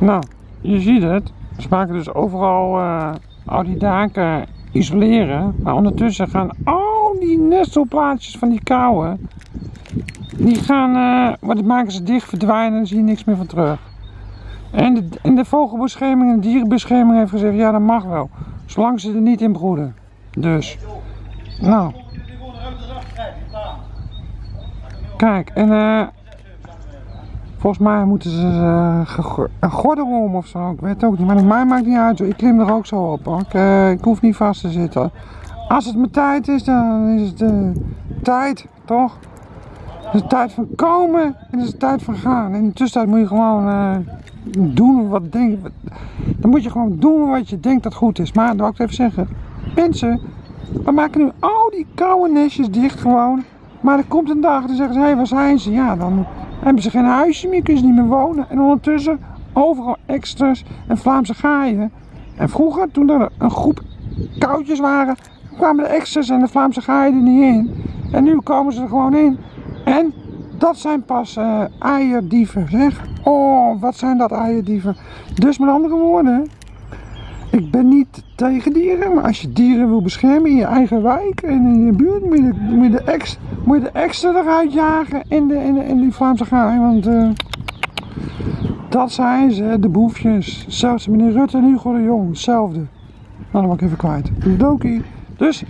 Nou, je ziet het. Ze maken dus overal eh, al die daken isoleren. Maar ondertussen gaan al die nestelplaatjes van die kauwen. Die gaan, eh wat maken ze dicht, verdwijnen en zie je niks meer van terug. En de, en de vogelbescherming en de dierenbescherming heeft gezegd, ja dat mag wel. Zolang ze er niet in broeden. Dus, nou. Kijk, en eh. Volgens mij moeten ze eh, een gordel om of zo. Ik weet het ook niet. Maar mij maakt niet uit. Ik klim er ook zo op. Ik, eh, ik hoef niet vast te zitten. Als het mijn tijd is, dan is het eh, tijd, toch? Het is de tijd van komen en het is de tijd van gaan. In de tussentijd moet je gewoon doen wat denk. Dan moet je gewoon doen wat je denkt dat goed is. Maar dan wil ik even zeggen. Mensen, we maken nu al die koude nestjes dicht gewoon. Maar er komt een dag, dan zeggen ze, hé, waar zijn ze? Ja, dan hebben ze geen huisje meer, kunnen ze niet meer wonen. En ondertussen overal extra's en Vlaamse gaaien. En vroeger, toen er een groep koudjes waren, kwamen de extra's en de Vlaamse gaaien er niet in. En nu komen ze er gewoon in. En dat zijn pas eh, eierdieven, zeg. Oh, wat zijn dat eierdieven. Dus met andere woorden, ik ben niet tegen dieren, maar als je dieren wil beschermen in je eigen wijk en in je buurt, moet je de, moet de, ex, moet de extra eruit jagen in, de, in, de, in die Vlaamse gaai. Want eh, dat zijn ze, de boefjes. Zelfs meneer Rutte en Hugo de Jong, hetzelfde. Nou, dan ben ik even kwijt. Dokie. Dus,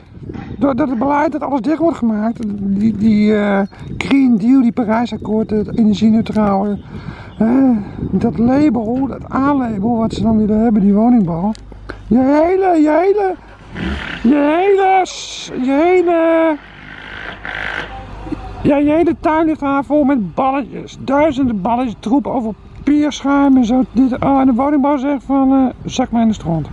doordat het beleid dat alles dicht wordt gemaakt, die, die eh, Green Deal, die Parijsakkoord, het energie-neutraal, eh, dat label, dat A-label wat ze dan willen hebben, die woningbouw. Je hele, je hele, je hele, je hele, ja, je hele tuin ligt daar vol met balletjes. Duizenden balletjes, troep over pierschuim en zo. Dit, oh, en de woningbouw zegt van, eh zak maar in de stront.